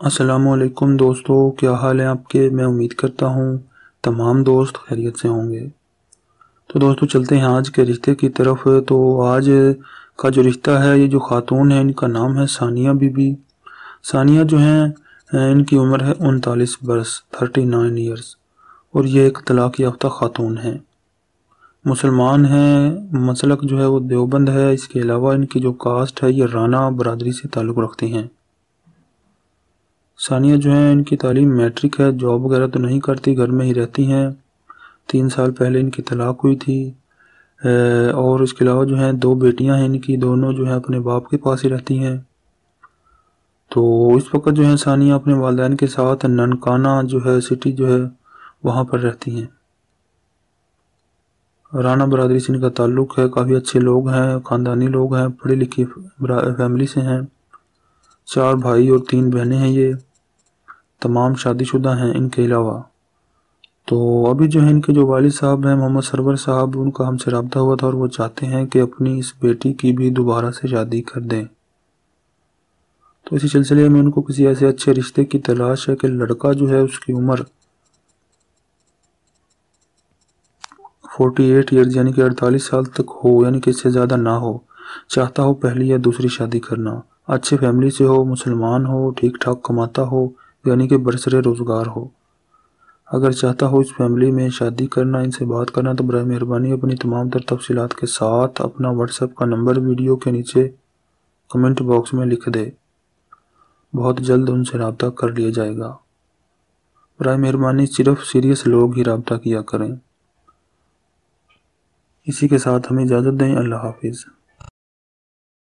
असलकुम दोस्तों, क्या हाल है आपके? मैं उम्मीद करता हूँ तमाम दोस्त खैरियत से होंगे। तो दोस्तों, चलते हैं आज के रिश्ते की तरफ़। तो आज का जो रिश्ता है, ये जो ख़ातून है, इनका नाम है सानिया बीबी। सानिया जो हैं, इनकी उम्र है उनतालीस बरस, थर्टी नाइन ईयर्स और ये एक तलाक़ याफ्ता ख़ातून है। मुसलमान हैं, मसलक जो है वो देवबंद है। इसके अलावा इनकी जो कास्ट है, ये राना बरदरी से ताल्लुक़ रखती हैं। सानिया जो है, इनकी तालीम मैट्रिक है, जॉब वगैरह तो नहीं करती, घर में ही रहती हैं। तीन साल पहले इनकी तलाक हुई थी। और इसके अलावा जो है, दो बेटियाँ हैं इनकी, दोनों जो है अपने बाप के पास ही रहती हैं। तो इस वक्त जो है, सानिया अपने वालदेन के साथ ननकाना जो है, सिटी जो है, वहाँ पर रहती हैं। राना बरदरी से इनका ताल्लुक़ है, काफ़ी अच्छे लोग हैं, ख़ानदानी लोग हैं पढ़ी लिखी फैमिली से हैं। चार भाई और तीन बहनें हैं ये। तमाम शादीशुदा हैं इनके अलावा। तो अभी जो है इनके जो वालिद साहब हैं, मोहम्मद सरवर साहब, उनका हमसे रबता हुआ था और वो चाहते हैं कि अपनी इस बेटी की भी दोबारा से शादी कर दें। तो इसी सिलसिले में उनको किसी ऐसे अच्छे रिश्ते की तलाश है कि लड़का जो है उसकी उम्र फोर्टी एट ईयर्स यानी कि अड़तालीस साल तक हो, यानी कि इससे ज़्यादा ना हो। चाहता हो पहली या दूसरी शादी करना। अच्छे फैमिली से हो, मुसलमान हो ठीक ठाक कमाता हो यानी कि बरसरे रोज़गार हो। अगर चाहता हो इस फैमिली में शादी करना, इनसे बात करना तो बर मेहरबानी अपनी तमाम तर तफसीत के साथ अपना व्हाट्सएप का नंबर वीडियो के नीचे कमेंट बॉक्स में लिख दे। बहुत जल्द उनसे रबता कर लिया जाएगा। बर मेहरबानी, सिर्फ़ सीरियस लोग ही रबता किया करें। इसी के साथ हमें इजाज़त दें। अल्लाह हाफिज़।